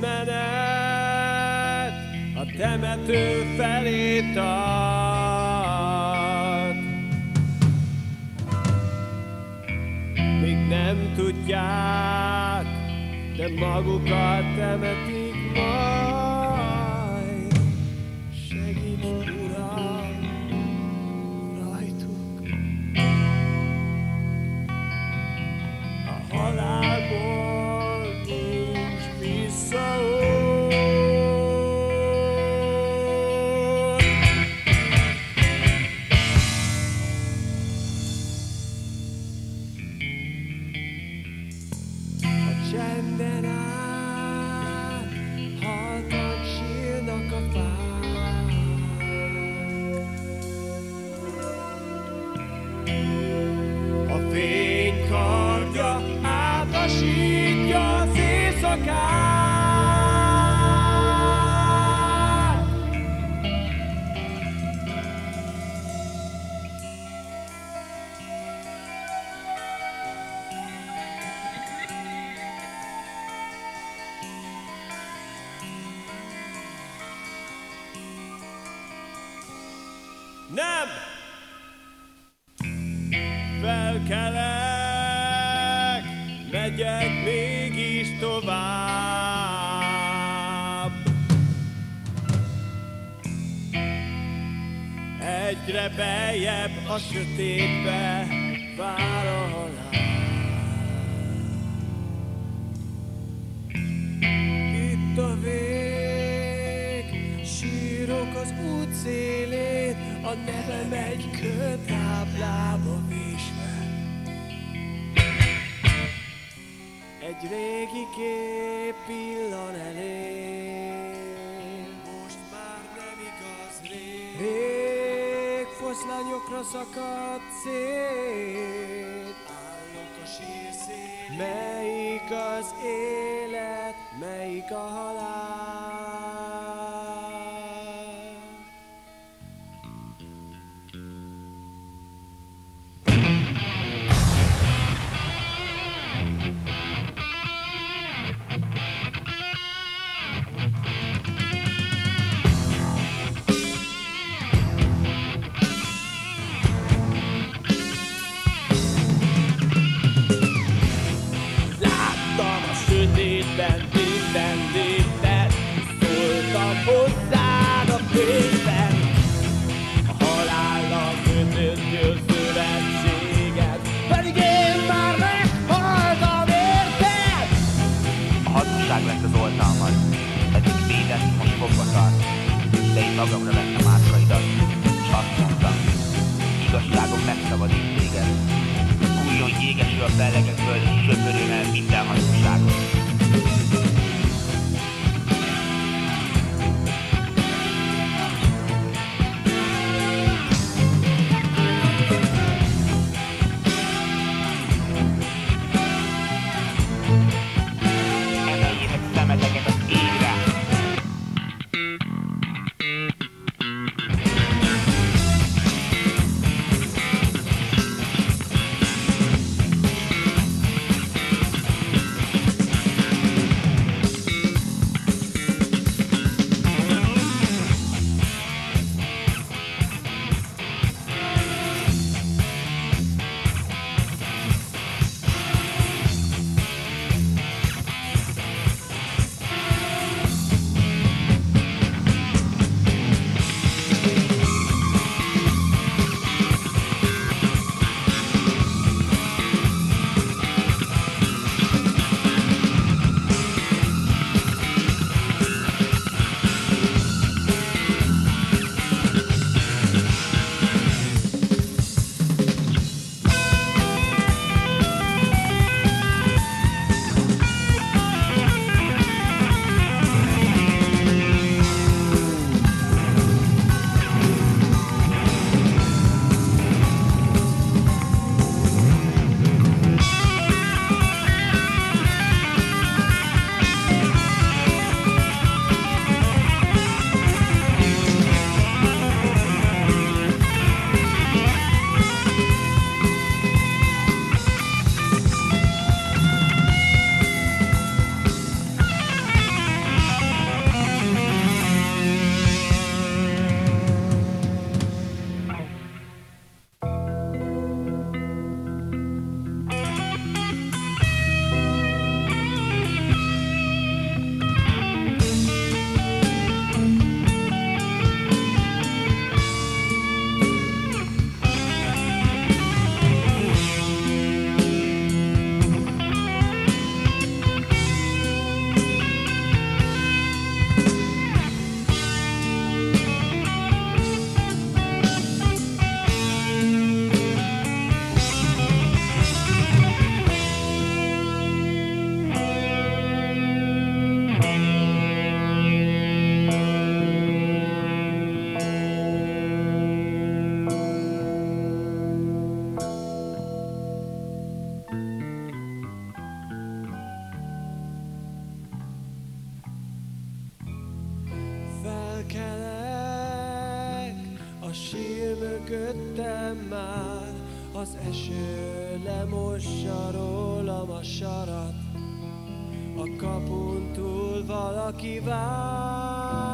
menet, a temető felé tart. Még nem tudják, de magukat temetik majd. A fény kardja átasítja az éjszakát. Nem! Megyek mégis tovább. Egyre beljebb a sötétbe vár a halál. Itt a vég, sírok az út szélén, a nevem egy kőtáblába vésve. Egy régi kép pillan elé, most már nem igaz rég. Rég foszlányokra szakadt szét, állok a sír szélén. Melyik az élet, melyik a halál? Fogva tart. De én magamra vettem átkaidat, és azt mondtam, igazságom megszabadít téged. Újjon jégesül a bellegekből, és söpörjön el minden hazugságot. Sír már, az eső lemossa rólam a sarat. A kapun túl valaki vár.